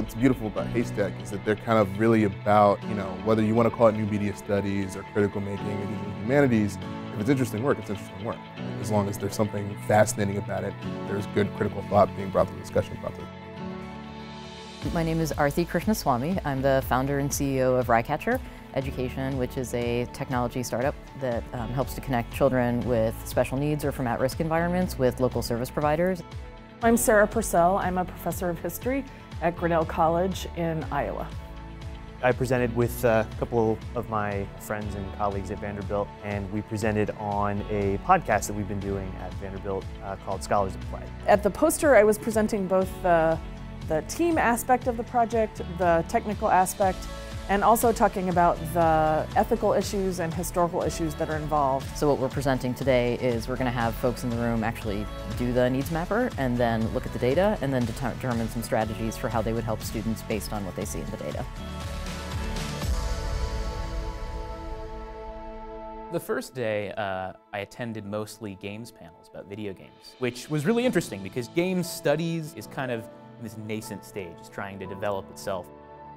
what's beautiful about HASTAC is that they're kind of really about, you know, whether you want to call it new media studies or critical making or digital humanities, if it's interesting work, it's interesting work. As long as there's something fascinating about it, there's good critical thought being brought to the discussion process. My name is Arthi Krishnaswamy. I'm the founder and CEO of Ryecatcher Education, which is a technology startup that um, helps to connect children with special needs or from at-risk environments with local service providers. I'm Sarah Purcell. I'm a professor of history at Grinnell College in Iowa. I presented with a couple of my friends and colleagues at Vanderbilt, and we presented on a podcast that we've been doing at Vanderbilt uh, called Scholars of Play. At the poster, I was presenting both the, the team aspect of the project, the technical aspect, and also talking about the ethical issues and historical issues that are involved. So what we're presenting today is we're going to have folks in the room actually do the needs mapper and then look at the data and then determine some strategies for how they would help students based on what they see in the data. The first day, uh, I attended mostly games panels about video games, which was really interesting because games studies is kind of in this nascent stage, it's trying to develop itself.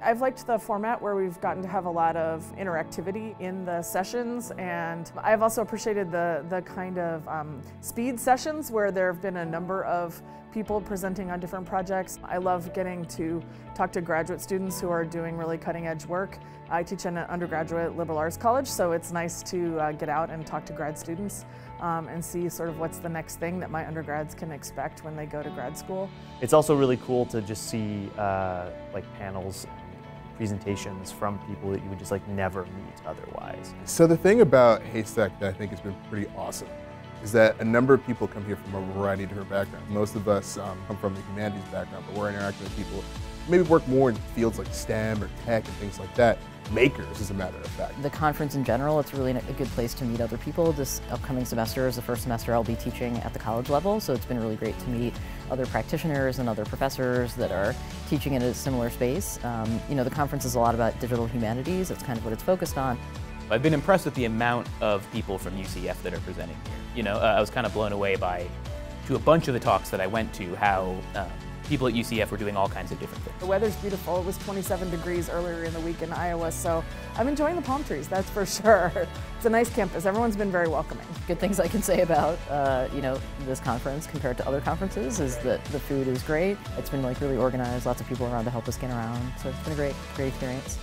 I've liked the format where we've gotten to have a lot of interactivity in the sessions and I've also appreciated the, the kind of um, speed sessions where there have been a number of people presenting on different projects. I love getting to talk to graduate students who are doing really cutting edge work. I teach in an undergraduate liberal arts college so it's nice to uh, get out and talk to grad students um, and see sort of what's the next thing that my undergrads can expect when they go to grad school. It's also really cool to just see uh, like panels presentations from people that you would just like never meet otherwise. So the thing about HASTAC that I think has been pretty awesome is that a number of people come here from a variety of different backgrounds. Most of us um, come from the humanities background, but we're interacting with people maybe work more in fields like STEM or tech and things like that makers, as a matter of fact. The conference in general, it's really a good place to meet other people. This upcoming semester is the first semester I'll be teaching at the college level, so it's been really great to meet other practitioners and other professors that are teaching in a similar space. Um, you know, the conference is a lot about digital humanities. That's kind of what it's focused on. I've been impressed with the amount of people from UCF that are presenting here. You know, uh, I was kind of blown away by, to a bunch of the talks that I went to, how um, people at UCF were doing all kinds of different things. The weather's beautiful. It was 27 degrees earlier in the week in Iowa, so I'm enjoying the palm trees, that's for sure. It's a nice campus. Everyone's been very welcoming. Good things I can say about, uh, you know, this conference compared to other conferences is that the food is great. It's been like really organized, lots of people around to help us get around, so it's been a great, great experience.